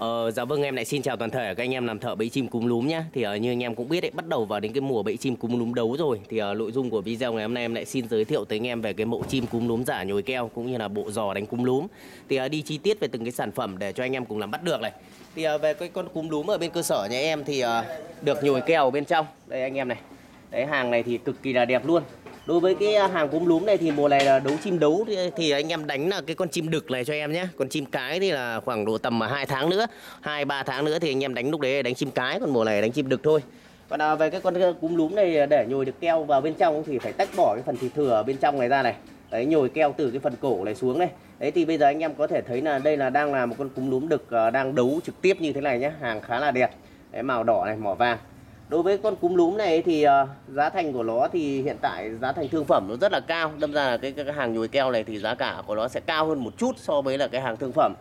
Ờ, dạ vâng em lại xin chào toàn thể các anh em làm thợ bẫy chim cúm lúm nhá. Thì uh, như anh em cũng biết đấy, bắt đầu vào đến cái mùa bẫy chim cúm lúm đấu rồi. Thì uh, nội dung của video ngày hôm nay em lại xin giới thiệu tới anh em về cái mẫu chim cúm lúm giả nhồi keo cũng như là bộ giò đánh cúm lúm. Thì uh, đi chi tiết về từng cái sản phẩm để cho anh em cùng làm bắt được này. Thì uh, về cái con cúm lúm ở bên cơ sở nhà em thì uh, được nhồi keo ở bên trong. Đây anh em này. Đấy hàng này thì cực kỳ là đẹp luôn. Đối với cái à, hàng cúm lúm này thì mùa này là đấu chim đấu thì, thì anh em đánh là cái con chim đực này cho em nhé. Còn chim cái thì là khoảng độ tầm à, 2 tháng nữa, 2 3 tháng nữa thì anh em đánh lúc đấy đánh chim cái còn mùa này đánh chim đực thôi. Còn à, về cái con à, cúm lúm này để nhồi được keo vào bên trong thì phải tách bỏ cái phần thịt thừa ở bên trong này ra này. Đấy nhồi keo từ cái phần cổ này xuống này. Đấy thì bây giờ anh em có thể thấy là đây là đang là một con cúm lúm đực đang đấu trực tiếp như thế này nhé, hàng khá là đẹp. Đấy màu đỏ này, mỏ vàng. Đối với con cúm lúm này thì uh, giá thành của nó thì hiện tại giá thành thương phẩm nó rất là cao. Đâm ra là cái, cái, hàng nhồi keo này thì giá cả của nó sẽ cao hơn một chút so với là cái hàng thương phẩm.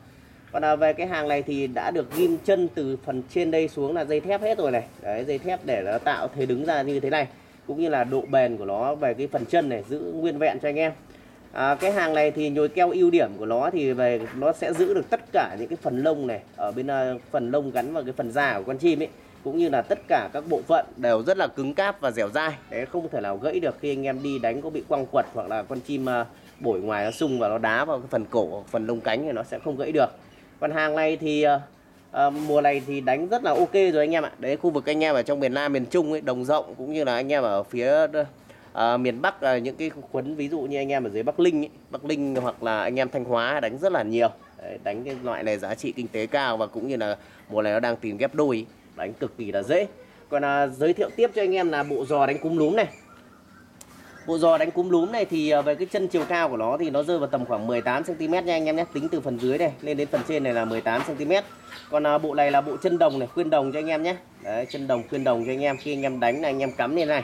Còn uh, về cái hàng này thì đã được ghim chân từ phần trên đây xuống là dây thép hết rồi này. Đấy dây thép để nó tạo thế đứng ra như thế này. Cũng như là độ bền của nó về cái phần chân này giữ nguyên vẹn cho anh em. À, cái hàng này thì nhồi keo ưu điểm của nó thì về nó sẽ giữ được tất cả những cái phần lông này ở bên uh, phần lông gắn vào cái phần da của con chim ấy cũng như là tất cả các bộ phận đều rất là cứng cáp và dẻo dai. Đấy không thể nào gãy được khi anh em đi đánh có bị quăng quật hoặc là con chim uh, bổi ngoài nó sung và nó đá vào cái phần cổ phần lông cánh thì nó sẽ không gãy được. Còn hàng này thì uh, uh, mùa này thì đánh rất là ok rồi anh em ạ. Đấy khu vực anh em ở trong miền Nam miền Trung ấy, đồng rộng cũng như là anh em ở phía à, miền Bắc à, những cái khuấn ví dụ như anh em ở dưới Bắc Linh ấy, Bắc Linh hoặc là anh em Thanh Hóa đánh rất là nhiều. Đấy, đánh cái loại này giá trị kinh tế cao và cũng như là mùa này nó đang tìm ghép đôi đánh cực kỳ là dễ. Còn à, giới thiệu tiếp cho anh em là bộ giò đánh cúm lúm này. Bộ giò đánh cúm lúm này thì ờ, về cái chân chiều cao của nó thì nó rơi vào tầm khoảng 18 cm nha anh em nhé. Tính từ phần dưới này lên đến phần trên này là 18 cm còn à, bộ này là bộ chân đồng này khuyên đồng cho anh em nhé. Đấy chân đồng khuyên đồng cho anh em. Khi anh em đánh này anh em cắm như này.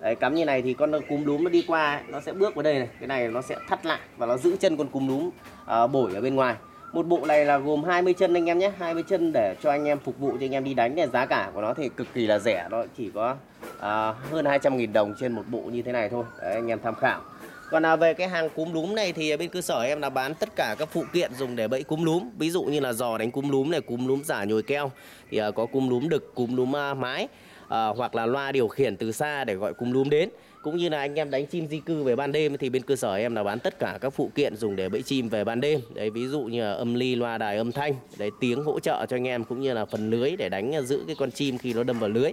Đấy, cắm như này thì con cúm đúm nó đi qua nó sẽ bước vào đây này. Cái này nó sẽ thắt lại và nó giữ chân con cúm đúm à, bổi ở bên ngoài. Một bộ này là gồm 20 chân anh em nhé 20 chân để cho anh em phục vụ cho anh em đi đánh thì giá cả của nó thì cực kỳ là rẻ nó chỉ có à, hơn 200.000 đồng trên một bộ như thế này thôi. Đấy, anh em tham khảo. Còn là về cái hàng cúm lúm này thì bên cơ sở em là bán tất cả các phụ kiện dùng để bẫy cúm lúm ví dụ như là giò đánh cúm lúm này cúm lúm giả nhồi keo. Thì à, có cúm lúm đực cúm lúm à, mái à, hoặc là loa điều khiển từ xa để gọi cúm lúm đến. Cũng như là anh em đánh chim di cư về ban đêm thì bên cơ sở em là bán tất cả các phụ kiện dùng để bẫy chim về ban đêm. Đấy ví dụ như là âm ly loa đài âm thanh đấy tiếng hỗ trợ cho anh em cũng như là phần lưới để đánh ờ, giữ cái con chim khi nó đâm vào lưới.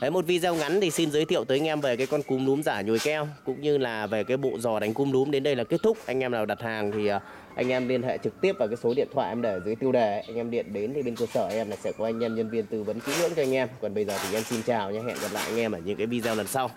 Đấy một video ngắn thì xin giới thiệu tới anh em về cái con cúm núm giả nhồi keo cũng như là về cái bộ giò đánh cúm núm đến đây là kết thúc. Anh em nào đặt hàng thì ờ, anh em liên hệ trực tiếp vào cái số điện thoại em để ở dưới tiêu đề. Anh em điện đến thì bên cơ sở em là sẽ có anh em nhân viên tư vấn kỹ lưỡng cho anh em. Còn bây giờ thì em xin chào nhé. Hẹn gặp lại anh em ở những cái video lần sau.